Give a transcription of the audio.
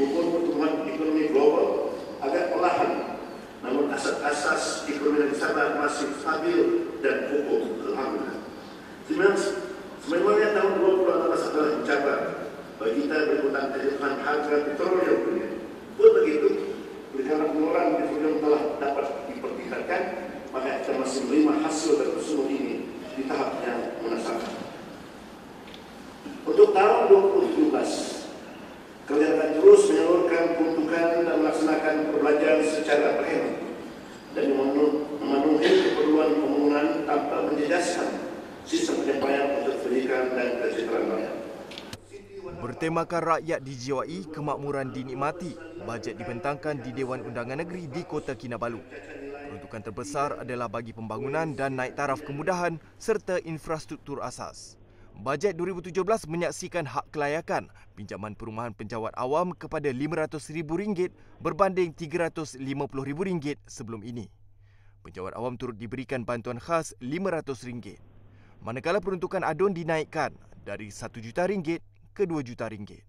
Pukul pertumbuhan ekonomi global agak perlahan, namun asas-asas ekonomi negeri Sabah masih stabil dan kokoh. Alhamdulillah. Sebenarnya tahun 2018 adalah mencabar bagi kita berhutang kejutan harga petroleum dunia. Pun begitu, karena pengeluaran petroleum telah dapat dipertingkatkan, maka kita masih menerima hasil dari semua ini di tahap yang menasabah. Untuk tahun 2017, dan kesejahteraan rakyat. Bertemakan rakyat dijiwai, kemakmuran dinikmati. Bajet dibentangkan di Dewan Undangan Negeri di Kota Kinabalu. Peruntukan terbesar adalah bagi pembangunan dan naik taraf kemudahan serta infrastruktur asas. Bajet 2017 menyaksikan hak kelayakan pinjaman perumahan penjawat awam kepada RM500,000 berbanding RM350,000 sebelum ini. Penjawat awam turut diberikan bantuan khas RM500. Manakala peruntukan adun dinaikkan dari RM1 juta ringgit ke 2 juta ringgit.